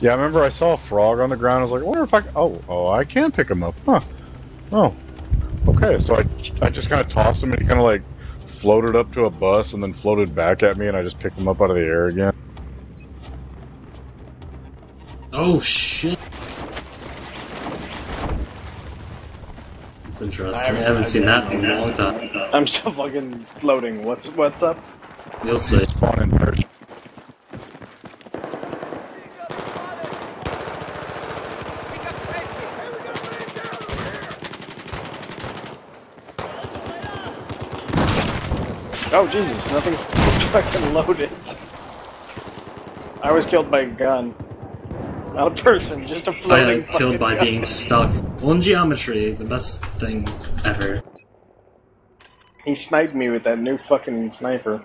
Yeah, I remember I saw a frog on the ground. I was like, I wonder if I. Oh, oh, I can pick him up. Huh. Oh. Okay, so I, I just kind of tossed him and he kind of like floated up to a bus and then floated back at me and I just picked him up out of the air again. Oh shit. That's interesting. I haven't, I haven't seen that in a long time. I'm still fucking floating. What's what's up? You'll see. Spawn in parachute. Oh Jesus, nothing's fucking loaded. I was killed by a gun. Not a person, just a floating. I got killed by gun. being stuck. On geometry, the best thing ever. He sniped me with that new fucking sniper.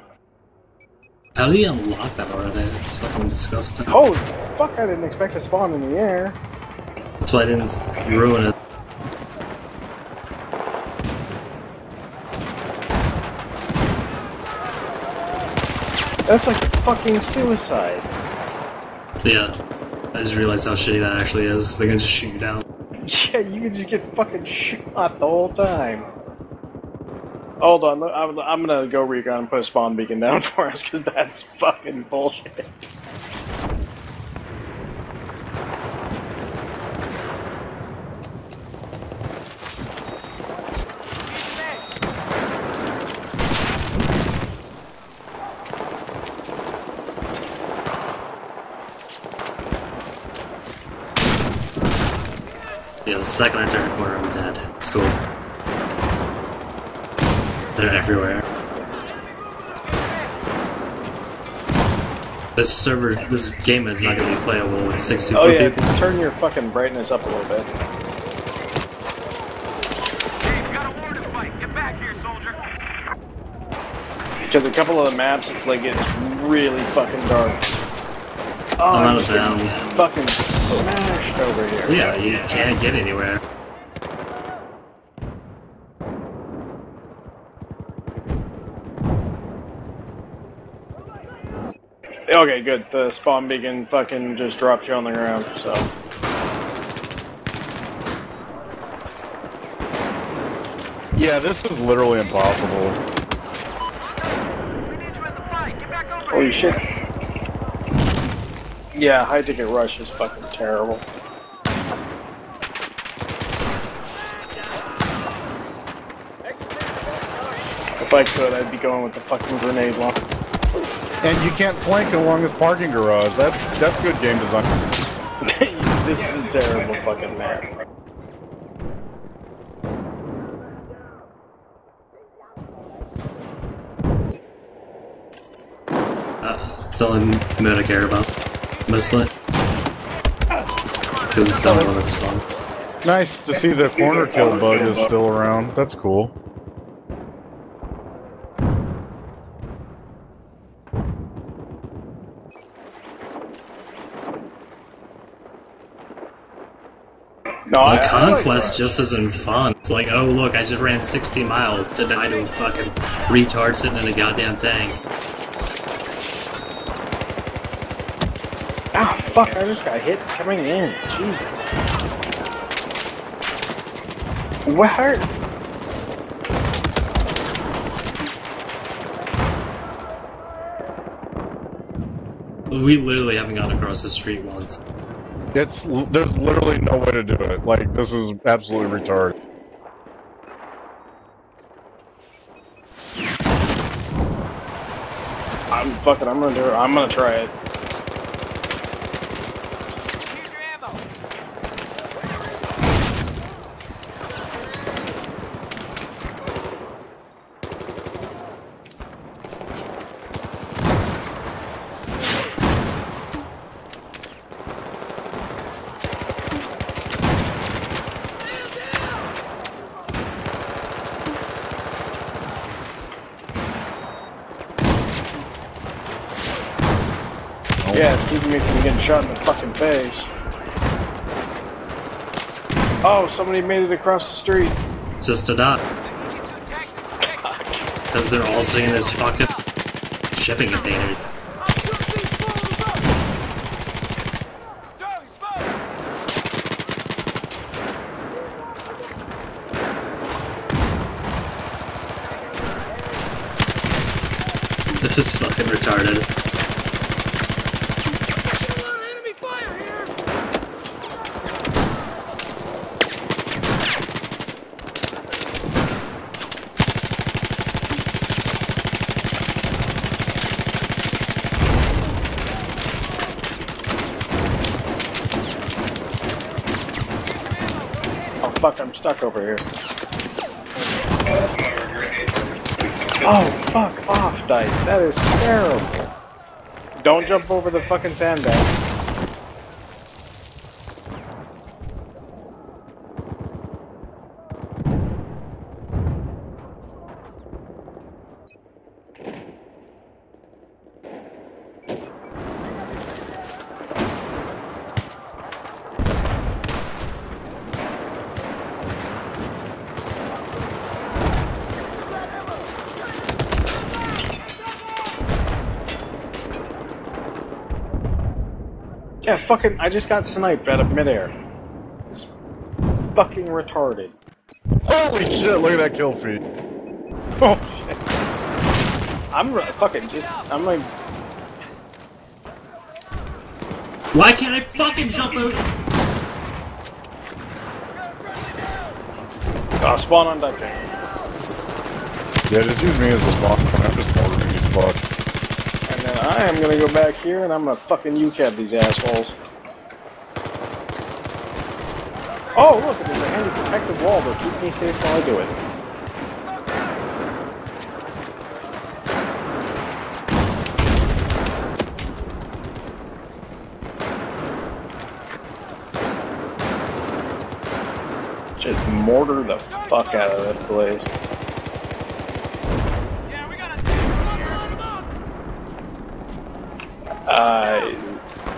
How did he unlock that already? It's fucking disgusting. Oh, fuck, I didn't expect to spawn in the air. That's why I didn't ruin it. That's like fucking suicide. Yeah. I just realized how shitty that actually is, because they can just shoot you down. Yeah, you can just get fucking shot the whole time. Hold on, I'm, I'm gonna go recon and put a spawn beacon down for us, because that's fucking bullshit. Second I turn a corner, I'm dead. It's cool. They're everywhere. This server, this game is not going to be playable with 64 Oh yeah, people. turn your fucking brightness up a little bit. Hey, a war to fight. Get back here, soldier. Because a couple of the maps, it's like it's really fucking dark. Oh, I'm out of getting bounds. Fucking smashed over here. Yeah, you can't get anywhere. Okay, good. The spawn beacon fucking just dropped you on the ground, so. Yeah, this is literally impossible. We need you in the fight. Get back over Holy here. shit. Yeah, high ticket rush is fucking terrible. If I could, I'd be going with the fucking grenade launcher. And you can't flank along this parking garage. That's that's good game design. this is a terrible fucking map. Uh, all I am gonna care about. Mostly. Because it's the only one that's fun. Nice to see the corner kill bug is still around. That's cool. No, Well, I, I like Conquest rush. just isn't fun. It's like, oh look, I just ran 60 miles to die to a fucking retard sitting in a goddamn tank. Ah, fuck, I just got hit coming in. Jesus. What hurt? We literally haven't gone across the street once. It's there's literally no way to do it. Like this is absolutely retarded. I'm fucking, I'm gonna do it. I'm gonna try it. getting shot in the fucking face. Oh, somebody made it across the street. Just a dot. Because they're all sitting in this fucking shipping container. This is fucking retarded. Stuck over here. Oh fuck off, dice. That is terrible. Don't jump over the fucking sandbag. Fucking. I just got sniped out of midair. It's fucking retarded. Holy shit! Look at that kill feed. Oh shit. I'm fucking just. I'm like. Why can't I fucking jump out? Uh, spawn on deck. Yeah, just use me as a spawn point. I'm just ordering these spots. I am gonna go back here and I'm gonna fucking UCAV these assholes. Oh, look, there's a handy protective wall to keep me safe while I do it. Just mortar the fuck out of this place. Yeah, we got a tank! Load him up! I,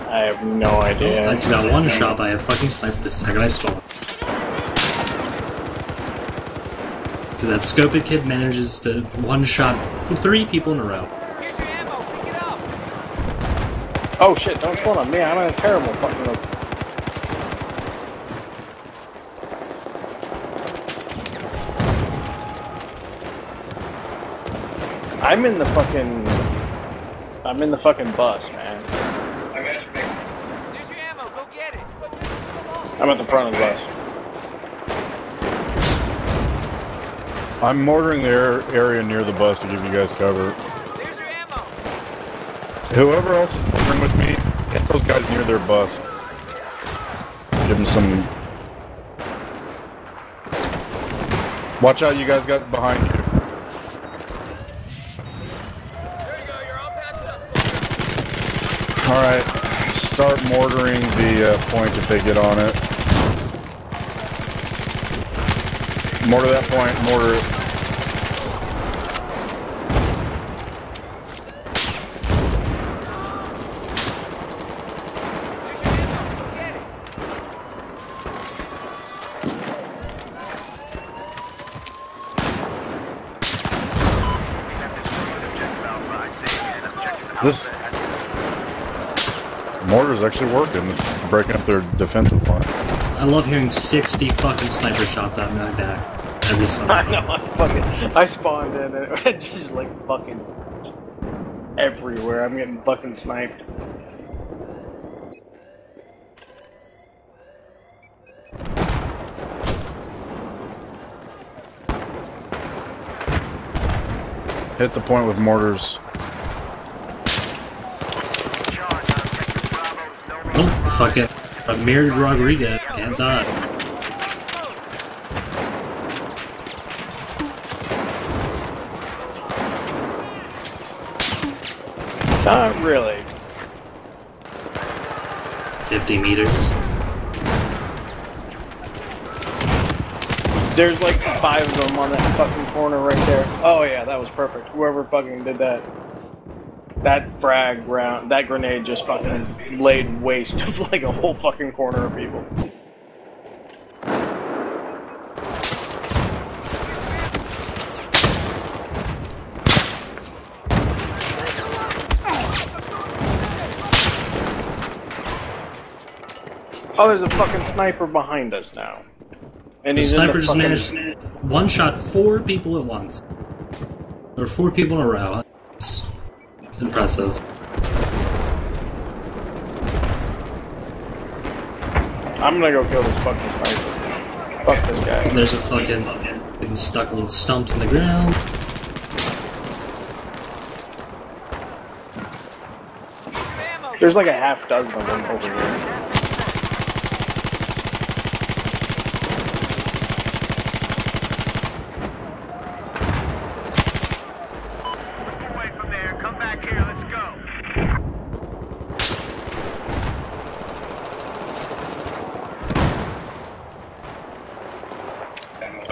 I have no idea. I just got one shot by a fucking sniper the second I spawned. Because that Scoped kid manages to one shot for three people in a row. Here's your ammo, pick it up! Oh shit, don't spawn on me, I'm in a terrible fucking look. I'm in the fucking... I'm in the fucking bus, man. There's your ammo, go get it! I'm at the front of the bus. I'm mortaring the air area near the bus to give you guys cover. There's your ammo! Whoever else is mortaring with me, get those guys near their bus. Give them some. Watch out, you guys got behind you. There you go, you're all patched up, soldier! Alright, start mortaring the uh, point if they get on it. Mortar that point, mortar it. This mortar's actually working. It's breaking up their defensive line. I love hearing 60 fucking sniper shots at my back every I know, I fucking... I spawned in and it just like fucking... Everywhere, I'm getting fucking sniped. Hit the point with mortars. Oh, fucking Amir Rodriguez can't die. Not really. 50 meters. There's like five of them on that fucking corner right there. Oh yeah, that was perfect. Whoever fucking did that. That frag round, that grenade just fucking laid waste of like a whole fucking corner of people. Oh, there's a fucking sniper behind us now. And The he's in the just fucking... managed one shot four people at once. There Or four people in a row. Impressive. I'm gonna go kill this fucking sniper. Fuck this guy. There's a fucking getting stuck on stumps in the ground. There's like a half dozen of them over here. away from there. Come back here. Let's go.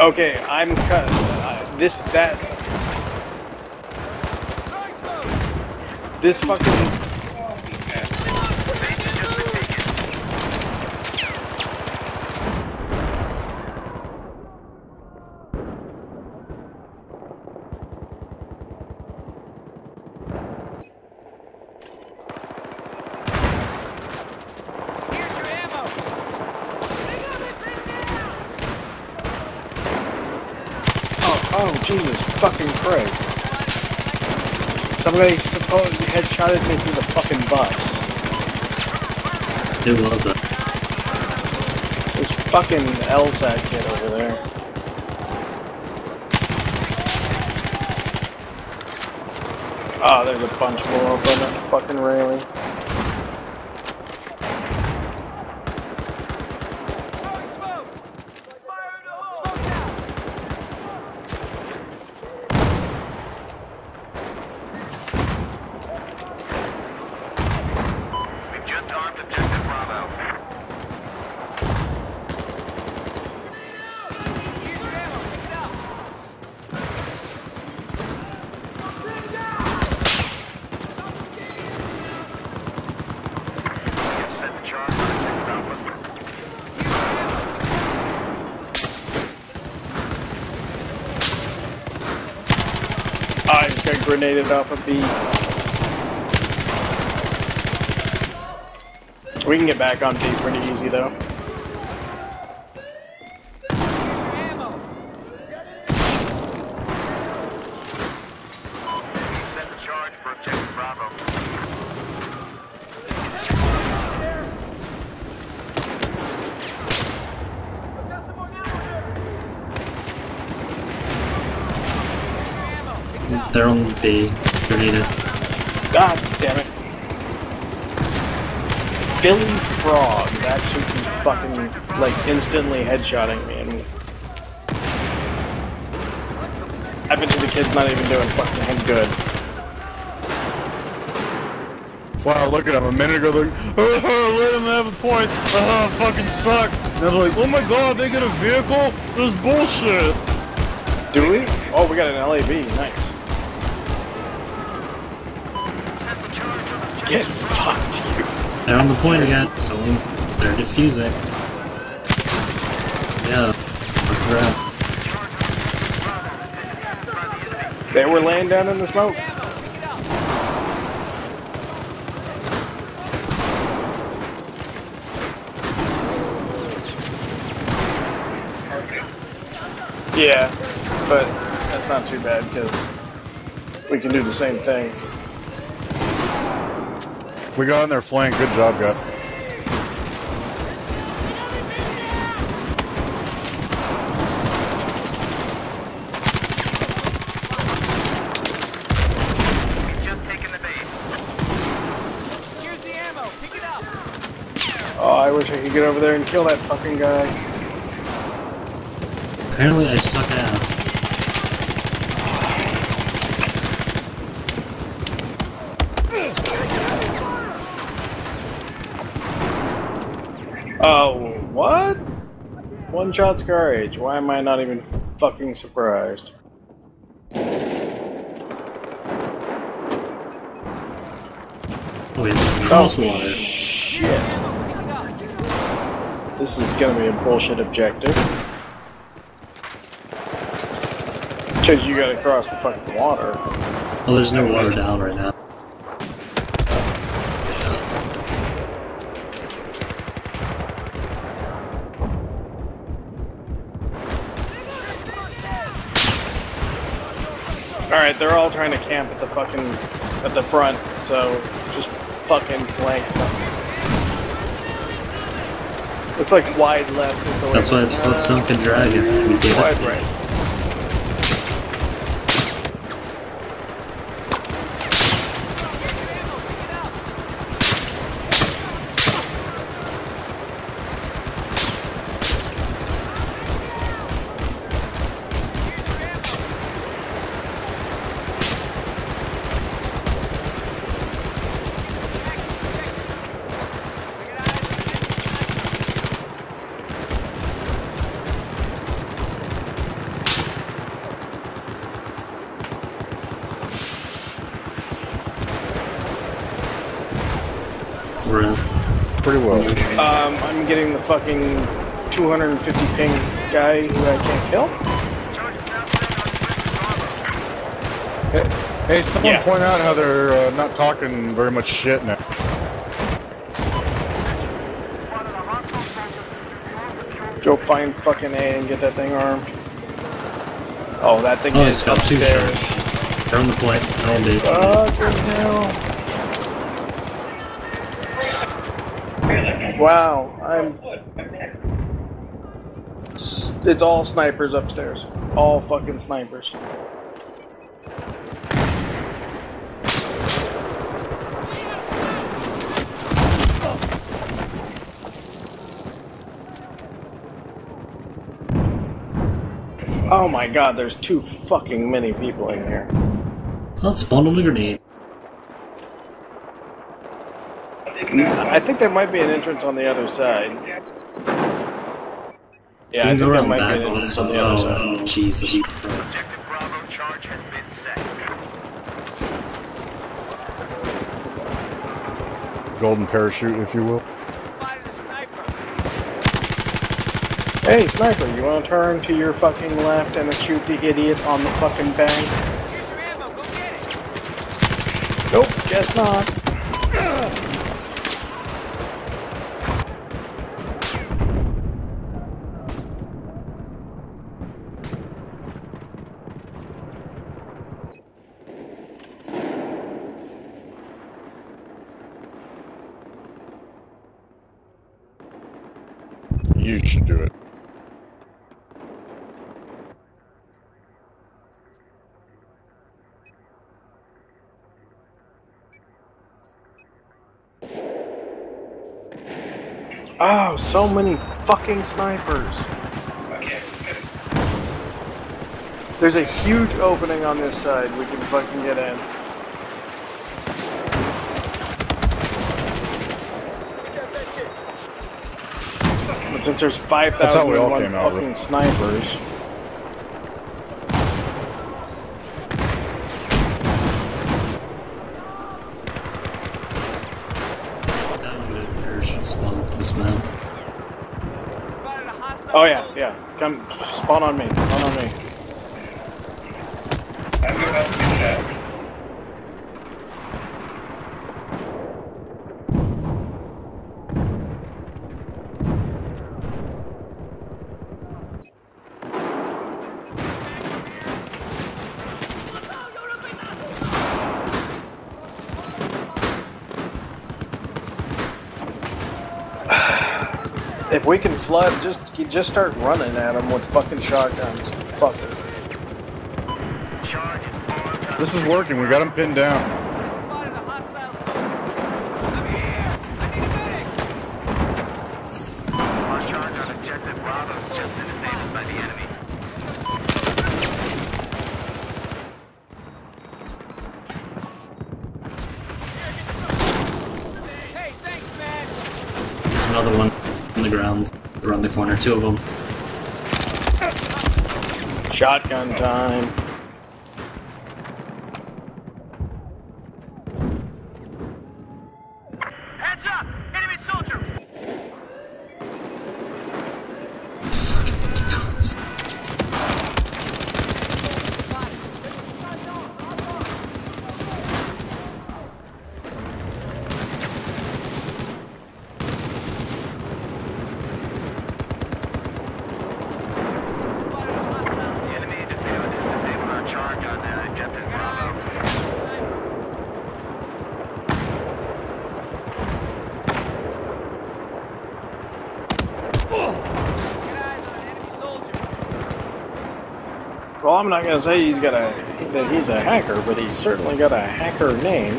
Okay, I'm cut. Uh, this that. This fucking. Here's your ammo. Oh, Jesus fucking Christ! Somebody supposedly headshotted me through the fucking bus. It was a This fucking LSAT kid over there. Oh, there's a bunch more up on that fucking railing. Throwing smoke. Fire in the hole. Smoke's out. We just armed Objective Bravo. Here's your ammo. Pick it up. Set the charge for Objective Bravo. Oh, I just got grenaded off a B. We can get back on B pretty easy though. Here's your ammo. Set the charge for Objective Bravo. I've got some more ammo here. Here's your ammo. Pick it up. They're on B. Grenaded. God damn it. Billy Frog, that's who can fucking, like, instantly headshotting me. And I bet you the kid's not even doing fucking good. Wow, look at him. A minute ago, they're like, oh, let him have a point. Oh, fucking suck. And they're like, oh my god, they get a vehicle? This is bullshit. Do we? Oh, we got an LAV. Nice. Set the charge for Objective Get fucked, you. They're on the point again, so they're defusing. Yeah. They were laying down in the smoke. Ammo. Pick it up. Yeah, but that's not too bad because we can do the same thing. We got in their flank. Good job, guy. Just taking the bait. Here's the ammo. Pick it up. Oh, I wish I could get over there and kill that fucking guy. Apparently I suck ass. Oh, what? One shot SCAR-H. Why am I not even fucking surprised? Oh, we have Oh, crosswater. shit. This is gonna be a bullshit objective. Because you gotta cross the fucking water. Oh, there's no water down right now. Alright, they're all trying to camp at the fucking at the front, so just fucking flank them. Looks like wide left is the way. That's why it's called Sunken Dragon. We did it. Wide right. We're in. Pretty well. Um, I'm getting the fucking 250 ping guy who I can't kill. Hey, hey someone Yeah. point out how they're uh, not talking very much shit now. Go find fucking A and get that thing armed. Oh, that thing Oh, is it's got two upstairs. sharks. They're on the point. Oh, dude. Fucking hell. Wow, I'm. It's all snipers upstairs. All fucking snipers. Oh my god, there's too fucking many people in here. It spawned on a grenade. I think there might be an entrance on the other side. Yeah, I think there might be back an entrance on the other side. Oh, Jesus. Objective Bravo charge has been set. Golden parachute, if you will. Spotted a sniper. Hey, sniper, you want to turn to your fucking left and shoot the idiot on the fucking bank? Here's your ammo. Go get it. Nope, guess not. You should do it. Oh, so many fucking snipers. Okay, let's get it. There's a huge opening on this side we can fucking get in. Since there's That's how we all 5,001 came out, fucking Rick. snipers, That would have parachute spawn on this map. Spotted a hostile. Oh yeah, yeah. Come spawn on me. Spawn on me. If we can flood, just just start running at them with fucking shotguns. Fuck it. Charge is armed. This is working. We got him pinned down. Spotted a hostile soldier. Let me here. I need a medic. Our charge on Bravo just been by the enemy. Hey, thanks, man. There's another one on the ground around the corner. Two of them. Shotgun time. I'm not gonna say he's got a that he's a hacker, but he's certainly got a hacker name.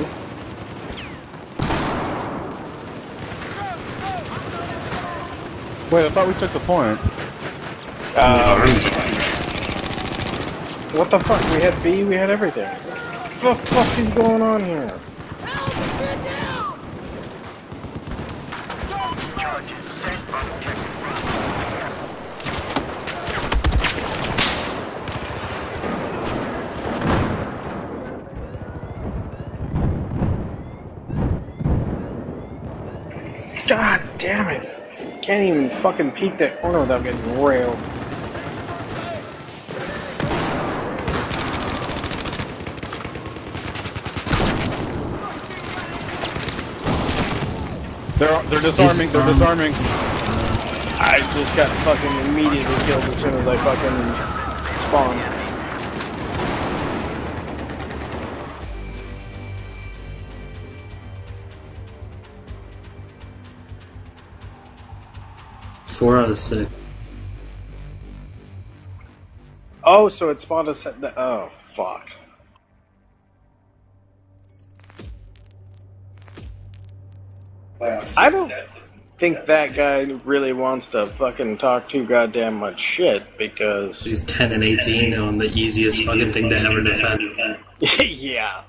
Wait, I thought we took the point. Um, what the fuck? We had B, we had everything. What the fuck is going on here? Can't even fucking peek that corner without getting railed. They're they're disarming. They're disarming. I just got fucking immediately killed as soon as I fucking spawned. Four out of six. Oh, so it spawned us at the. Oh, fuck. I don't think that guy really wants to fucking talk too goddamn much shit because. He's 10 and 18 on the easiest fucking thing to ever defend. yeah.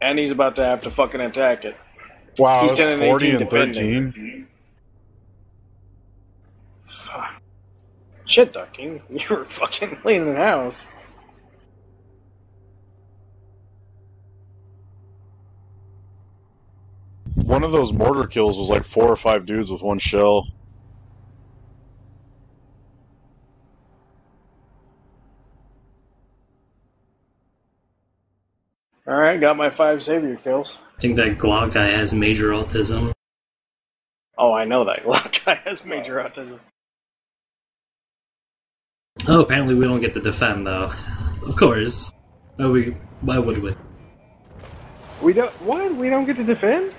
And he's about to have to fucking attack it. Wow, He's 10 and 40 18 and defending. 13. Shit, ducking. You were fucking cleaning the house. One of those mortar kills was like four or five dudes with one shell. Alright, got my five savior kills. I think that Glock guy has major autism. Oh, I know that. Glock guy has major autism. Oh, apparently we don't get to defend, though. of course. Oh, we, why would we? We don't. What? We don't get to defend?